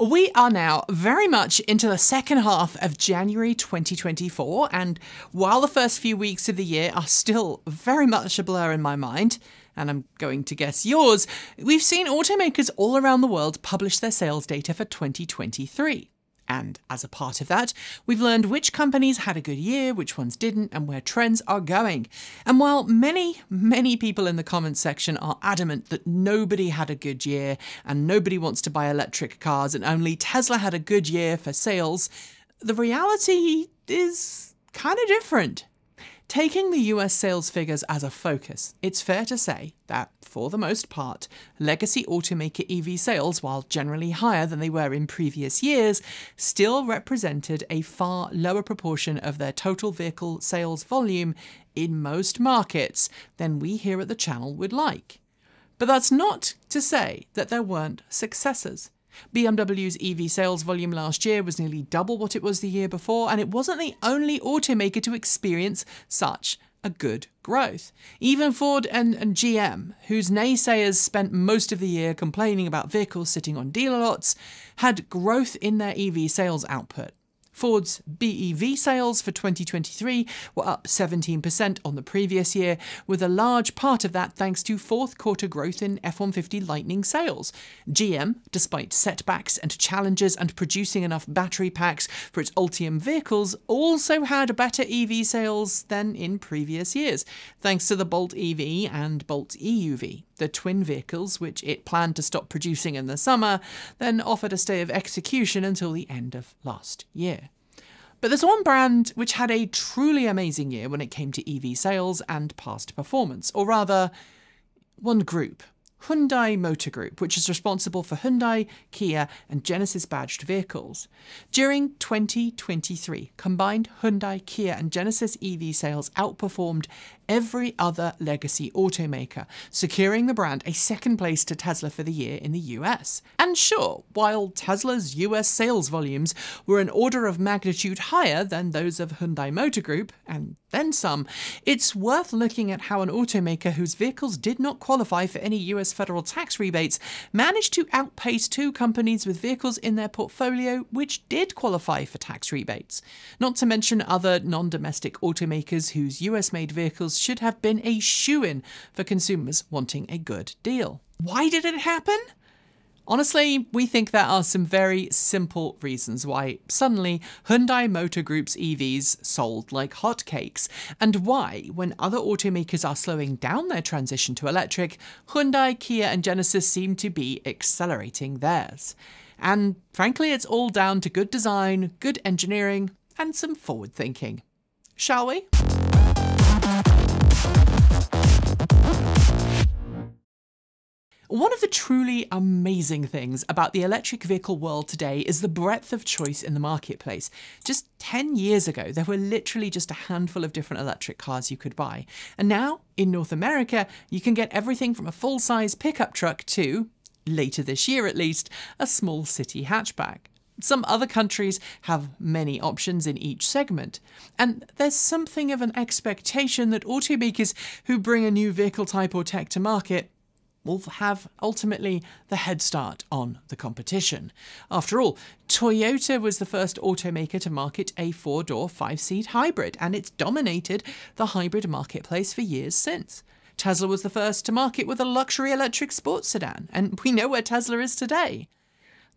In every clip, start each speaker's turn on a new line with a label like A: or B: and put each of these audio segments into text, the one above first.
A: We are now very much into the second half of January 2024, and while the first few weeks of the year are still very much a blur in my mind, and I'm going to guess yours, we've seen automakers all around the world publish their sales data for 2023. And as a part of that, we've learned which companies had a good year, which ones didn't, and where trends are going. And while many, many people in the comments section are adamant that nobody had a good year and nobody wants to buy electric cars and only Tesla had a good year for sales, the reality is kind of different. Taking the US sales figures as a focus, it's fair to say that, for the most part, legacy automaker EV sales, while generally higher than they were in previous years, still represented a far lower proportion of their total vehicle sales volume in most markets than we here at the channel would like. But that's not to say that there weren't successes. BMW's EV sales volume last year was nearly double what it was the year before, and it wasn't the only automaker to experience such a good growth. Even Ford and, and, GM, whose naysayers spent most of the year complaining about vehicles sitting on dealer lots, had growth in their EV sales output. Ford's BEV sales for 2023 were up 17% on the previous year, with a large part of that thanks to fourth quarter growth in F 150 Lightning sales. GM, despite setbacks and challenges and producing enough battery packs for its Ultium vehicles, also had better EV sales than in previous years, thanks to the Bolt EV and Bolt EUV the twin vehicles, which it planned to stop producing in the summer, then offered a stay of execution until the end of last year. But there's one brand which had a truly amazing year when it came to EV sales and past performance, or rather, one group Hyundai Motor Group, which is responsible for Hyundai, Kia, and Genesis badged vehicles. During 2023, combined Hyundai, Kia, and Genesis EV sales outperformed every other legacy automaker, securing the brand a second place to Tesla for the year in the US. And sure, while Tesla's US sales volumes were an order of magnitude higher than those of Hyundai Motor Group, and then some, it's worth looking at how an automaker whose vehicles did not qualify for any US federal tax rebates managed to outpace two companies with vehicles in their portfolio which did qualify for tax rebates. Not to mention other non domestic automakers whose US made should have been a shoo in for consumers wanting a good deal. Why did it happen? Honestly, we think there are some very simple reasons why suddenly Hyundai Motor Group's EVs sold like hotcakes, and why, when other automakers are slowing down their transition to electric, Hyundai, Kia, and Genesis seem to be accelerating theirs. And frankly, it's all down to good design, good engineering, and some forward thinking. Shall we? One of the truly amazing things about the electric vehicle world today is the breadth of choice in the marketplace. Just 10 years ago, there were literally just a handful of different electric cars you could buy. And now, in North America, you can get everything from a full size pickup truck to, later this year at least, a small city hatchback. Some other countries have many options in each segment, and there's something of an expectation that automakers who bring a new vehicle type or tech to market will have ultimately the head start on the competition. After all, Toyota was the first automaker to market a four door, five seat hybrid, and it's dominated the hybrid marketplace for years since. Tesla was the first to market with a luxury electric sports sedan, and we know where Tesla is today.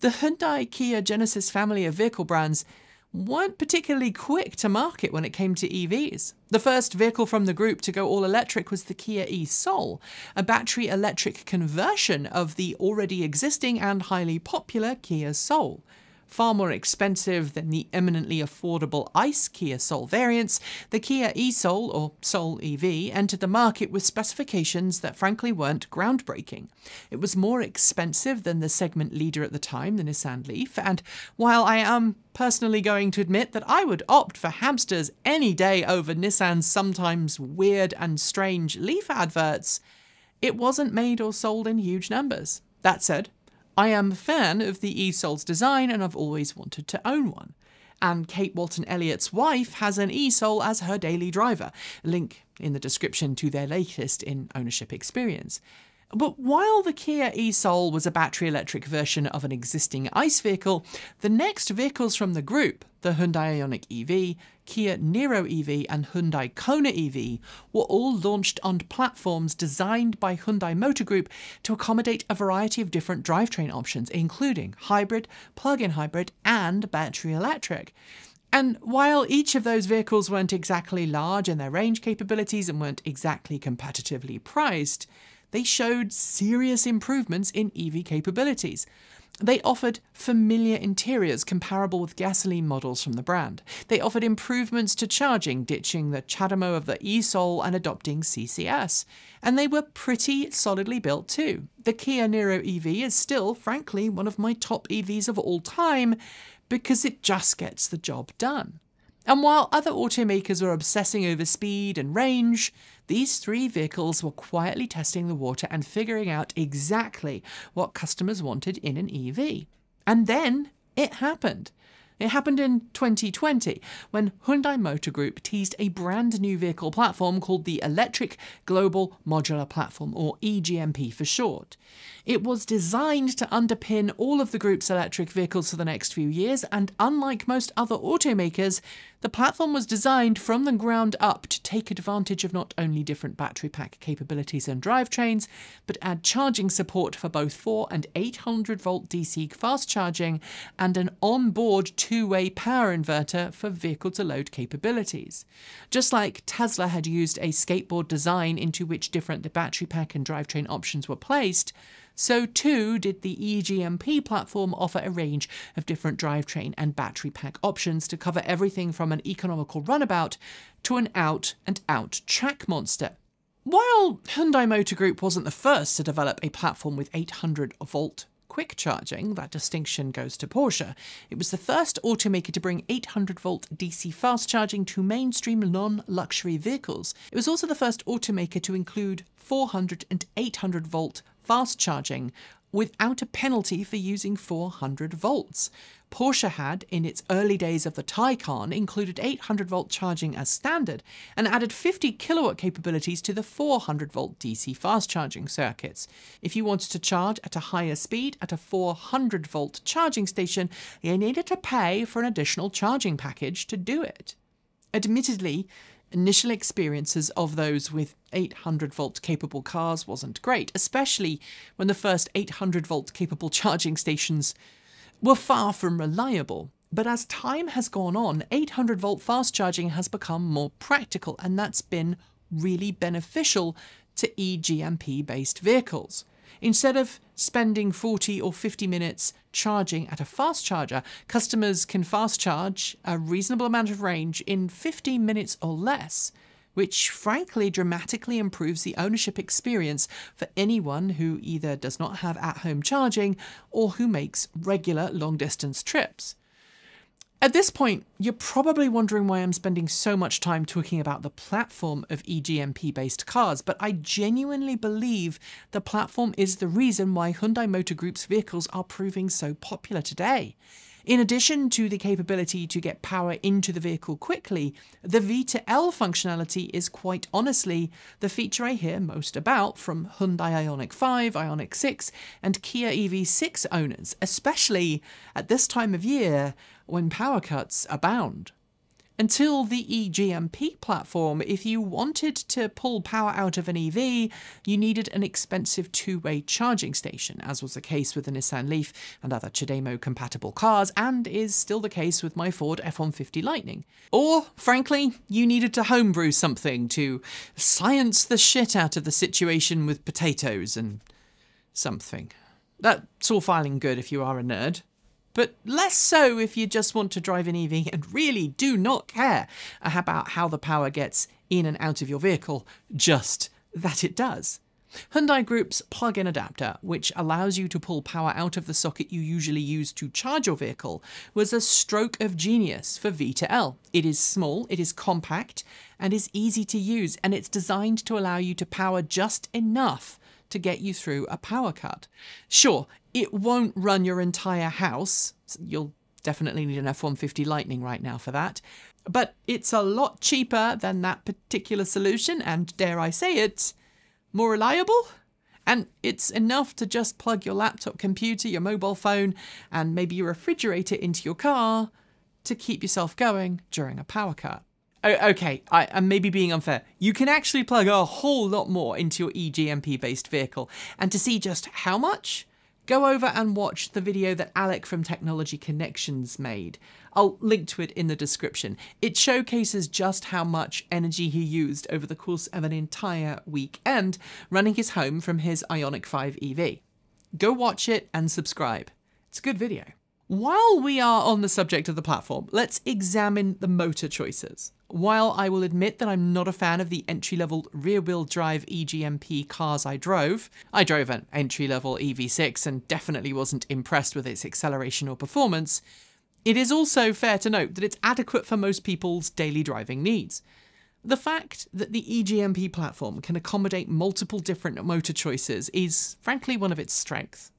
A: The Hyundai Kia Genesis family of vehicle brands weren't particularly quick to market when it came to EVs. The first vehicle from the group to go all electric was the Kia e-Soul, a battery electric conversion of the already existing and highly popular Kia Soul far more expensive than the eminently affordable ICE Kia Soul variants, the Kia e-Soul, or Soul EV, entered the market with specifications that frankly weren't groundbreaking. It was more expensive than the segment leader at the time, the Nissan Leaf, and while I am personally going to admit that I would opt for hamsters any day over Nissan's sometimes weird and strange Leaf adverts, it wasn't made or sold in huge numbers. That said, I am a fan of the e-Soul's design and I've always wanted to own one. And Kate Walton Elliott's wife has an e-Soul as her daily driver. Link in the description to their latest in ownership experience. But while the Kia e-Soul was a battery electric version of an existing ICE vehicle, the next vehicles from the group, the Hyundai Ioniq EV, Kia Niro EV, and Hyundai Kona EV, were all launched on platforms designed by Hyundai Motor Group to accommodate a variety of different drivetrain options, including hybrid, plug in hybrid, and battery electric. And while each of those vehicles weren't exactly large in their range capabilities and weren't exactly competitively priced, they showed serious improvements in EV capabilities. They offered familiar interiors comparable with gasoline models from the brand. They offered improvements to charging, ditching the CHAdeMO of the e-Soul and adopting CCS. And they were pretty solidly built too. The Kia Niro EV is still, frankly, one of my top EVs of all time because it just gets the job done. And while other automakers were obsessing over speed and range, these three vehicles were quietly testing the water and figuring out exactly what customers wanted in an EV. And then it happened. It happened in 2020 when Hyundai Motor Group teased a brand new vehicle platform called the Electric Global Modular Platform, or EGMP for short. It was designed to underpin all of the group's electric vehicles for the next few years, and unlike most other automakers, the platform was designed from the ground up to take advantage of not only different battery pack capabilities and drivetrains, but add charging support for both 4 and 800 volt DC fast charging and an on-board two-way power inverter for vehicle to load capabilities. Just like Tesla had used a skateboard design into which different battery pack and drivetrain options were placed, so too did the EGMP platform offer a range of different drivetrain and battery pack options to cover everything from an economical runabout to an out and out track monster. While Hyundai Motor Group wasn't the first to develop a platform with 800 volt quick charging, that distinction goes to Porsche. It was the first automaker to bring 800 volt DC fast charging to mainstream non luxury vehicles. It was also the first automaker to include 400 and 800 volt fast charging without a penalty for using 400 volts. Porsche had, in its early days of the Taycan, included 800 volt charging as standard and added 50 kilowatt capabilities to the 400 volt DC fast charging circuits. If you wanted to charge at a higher speed at a 400 volt charging station, you needed to pay for an additional charging package to do it. Admittedly, initial experiences of those with 800 volt capable cars wasn't great, especially when the first 800 volt capable charging stations were far from reliable. But as time has gone on, 800 volt fast charging has become more practical, and that's been really beneficial to EGMP based vehicles. Instead of spending 40 or 50 minutes charging at a fast charger, customers can fast charge a reasonable amount of range in 15 minutes or less, which frankly dramatically improves the ownership experience for anyone who either does not have at home charging or who makes regular long distance trips. At this point, you're probably wondering why I'm spending so much time talking about the platform of EGMP based cars, but I genuinely believe the platform is the reason why Hyundai Motor Group's vehicles are proving so popular today. In addition to the capability to get power into the vehicle quickly, the V2L functionality is quite honestly the feature I hear most about from Hyundai Ioniq 5, Ioniq 6, and Kia EV6 owners, especially at this time of year when power cuts abound. Until the EGMP platform, if you wanted to pull power out of an EV, you needed an expensive two-way charging station, as was the case with the Nissan Leaf and other CHAdeMO-compatible cars, and is still the case with my Ford F-150 Lightning. Or, frankly, you needed to homebrew something to science the shit out of the situation with potatoes and something. That's all filing good if you are a nerd but less so if you just want to drive an EV and really do not care uh, about how the power gets in and out of your vehicle, just that it does. Hyundai Group's plug-in adapter, which allows you to pull power out of the socket you usually use to charge your vehicle, was a stroke of genius for V2L. It is small, it is compact, and is easy to use, and it's designed to allow you to power just enough to get you through a power cut. Sure, it won't run your entire house. You'll definitely need an F-150 Lightning right now for that. But it's a lot cheaper than that particular solution and, dare I say it, more reliable? And it's enough to just plug your laptop computer, your mobile phone, and maybe your refrigerator into your car to keep yourself going during a power cut. Oh, okay, I, am maybe being unfair. You can actually plug a whole lot more into your eGMP based vehicle. And to see just how much, go over and watch the video that Alec from Technology Connections made. I'll link to it in the description. It showcases just how much energy he used over the course of an entire weekend running his home from his Ioniq 5 EV. Go watch it and subscribe. It's a good video. While we are on the subject of the platform, let's examine the motor choices. While I will admit that I'm not a fan of the entry-level rear-wheel drive EGMP cars I drove, I drove an entry-level EV6 and definitely wasn't impressed with its acceleration or performance, it is also fair to note that it's adequate for most people's daily driving needs. The fact that the EGMP platform can accommodate multiple different motor choices is frankly one of its strengths.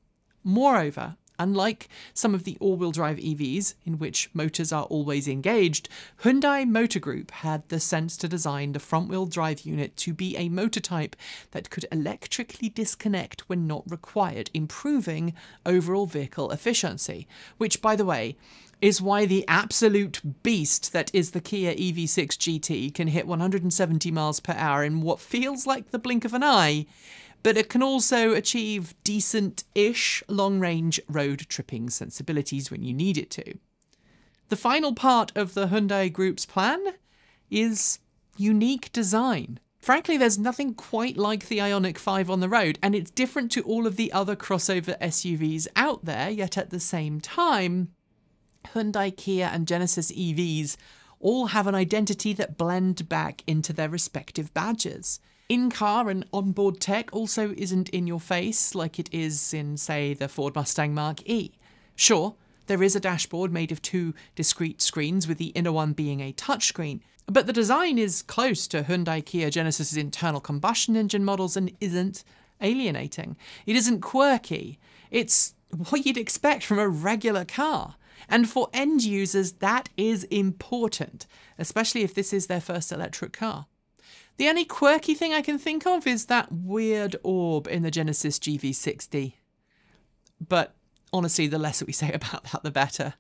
A: Moreover, Unlike some of the all-wheel drive EVs, in which motors are always engaged, Hyundai Motor Group had the sense to design the front-wheel drive unit to be a motor type that could electrically disconnect when not required, improving overall vehicle efficiency. Which, by the way, is why the absolute beast that is the Kia EV6 GT can hit 170 miles per hour in what feels like the blink of an eye, but it can also achieve decent-ish long-range road tripping sensibilities when you need it to. The final part of the Hyundai Group's plan is unique design. Frankly, there's nothing quite like the Ioniq 5 on the road, and it's different to all of the other crossover SUVs out there, yet at the same time, Hyundai, Kia, and Genesis EVs all have an identity that blend back into their respective badges. In-car and onboard tech also isn't in your face like it is in, say, the Ford Mustang Mark E. Sure, there is a dashboard made of two discrete screens, with the inner one being a touchscreen, but the design is close to Hyundai Kia Genesis's internal combustion engine models and isn't alienating. It isn't quirky. It's what you'd expect from a regular car. And for end users, that is important, especially if this is their first electric car. The only quirky thing I can think of is that weird orb in the Genesis GV60. But honestly, the less that we say about that, the better.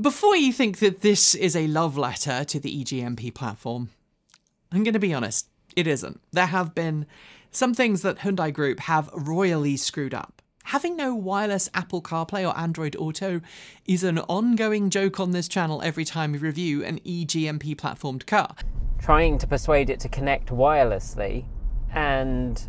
A: Before you think that this is a love letter to the EGMP platform, I'm going to be honest, it isn't. There have been some things that Hyundai Group have royally screwed up. Having no wireless Apple CarPlay or Android Auto is an ongoing joke on this channel every time we review an EGMP platformed car.
B: Trying to persuade it to connect wirelessly, and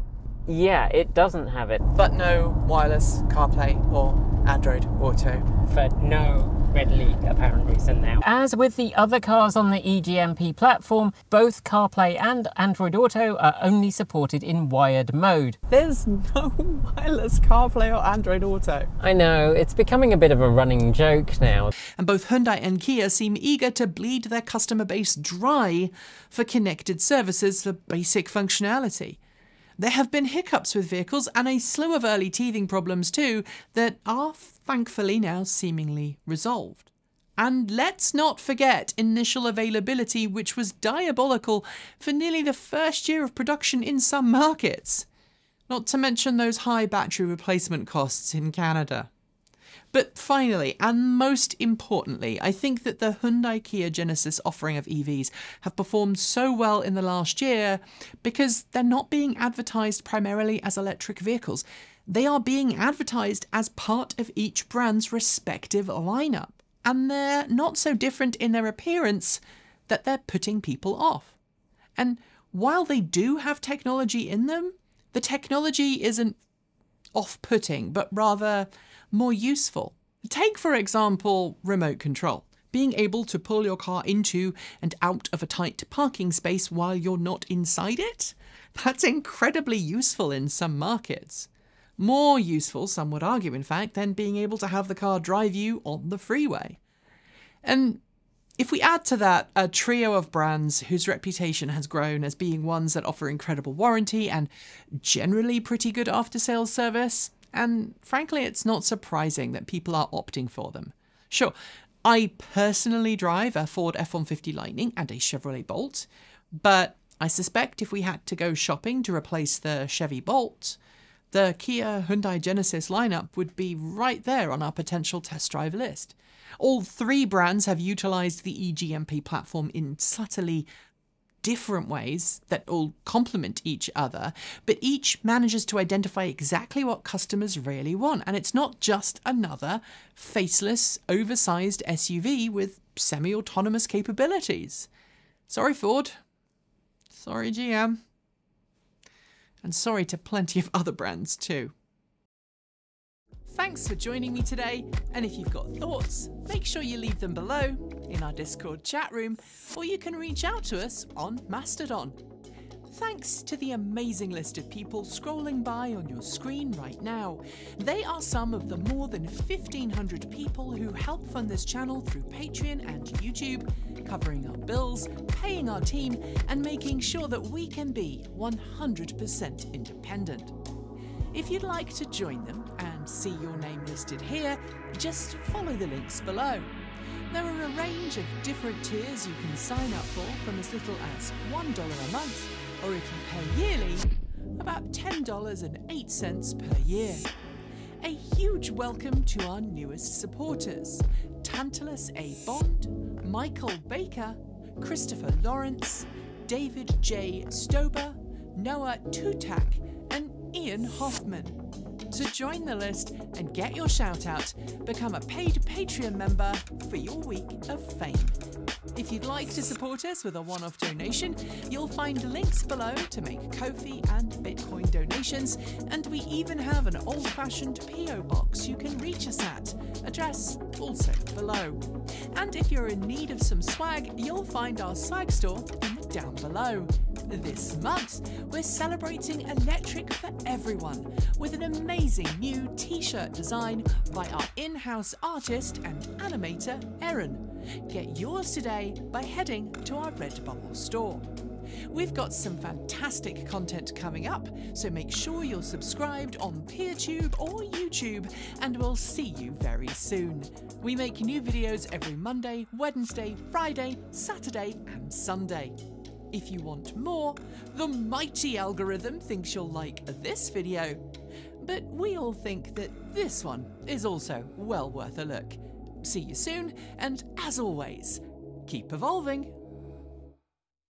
B: yeah, it doesn't have it.
A: But no wireless CarPlay or Android Auto.
B: For no readily apparent reason now. As with the other cars on the eGMP platform, both CarPlay and Android Auto are only supported in wired mode.
A: There's no wireless CarPlay or Android Auto.
B: I know, it's becoming a bit of a running joke now.
A: And both Hyundai and Kia seem eager to bleed their customer base dry for connected services for basic functionality. There have been hiccups with vehicles and a slew of early teething problems too that are thankfully now seemingly resolved. And let's not forget initial availability, which was diabolical for nearly the first year of production in some markets. Not to mention those high battery replacement costs in Canada. But finally, and most importantly, I think that the Hyundai Kia Genesis offering of EVs have performed so well in the last year because they're not being advertised primarily as electric vehicles. They are being advertised as part of each brand's respective lineup. And they're not so different in their appearance that they're putting people off. And while they do have technology in them, the technology isn't off putting, but rather more useful. Take, for example, remote control. Being able to pull your car into and out of a tight parking space while you're not inside it? That's incredibly useful in some markets. More useful, some would argue, in fact, than being able to have the car drive you on the freeway. And if we add to that a trio of brands whose reputation has grown as being ones that offer incredible warranty and generally pretty good after sales service, and frankly, it's not surprising that people are opting for them. Sure, I personally drive a Ford F-150 Lightning and a Chevrolet Bolt, but I suspect if we had to go shopping to replace the Chevy Bolt, The Kia Hyundai Genesis lineup would be right there on our potential test drive list. All three brands have utilized the eGMP platform in subtly different ways that all complement each other, but each manages to identify exactly what customers really want. And it's not just another faceless, oversized SUV with semi autonomous capabilities. Sorry, Ford. Sorry, GM. And sorry to plenty of other brands too. Thanks for joining me today, and if you've got thoughts, make sure you leave them below in our Discord chat room, or you can reach out to us on Mastodon. Thanks to the amazing list of people scrolling by on your screen right now. They are some of the more than 1,500 people who help fund this channel through Patreon and YouTube, covering our bills, paying our team, and making sure that we can be 100% independent. If you'd like to join them and see your name listed here, just follow the links below. There are a range of different tiers you can sign up for from as little as $1 a month, or if you pay yearly, about $10.08 per year. A huge welcome to our newest supporters Tantalus A. Bond, Michael Baker, Christopher Lawrence, David J. Stober, Noah Tutak, Ian Hoffman. To join the list and get your shout out, become a paid Patreon member for your week of fame. If you'd like to support us with a one off donation, you'll find links below to make Ko-fi and Bitcoin donations, and we even have an old fashioned P.O. box you can reach us at, address also below. And if you're in need of some swag, you'll find our swag store down below. This month, we're celebrating electric for everyone with an amazing new t shirt design by our in house artist and animator, Erin. Get yours today by heading to our Redbubble store. We've got some fantastic content coming up, so make sure you're subscribed on PeerTube or YouTube, and we'll see you very soon. We make new videos every Monday, Wednesday, Friday, Saturday, and Sunday. If you want more, the mighty algorithm thinks you'll like this video. But we all think that this one is also well worth a look. See you soon, and as always, keep evolving.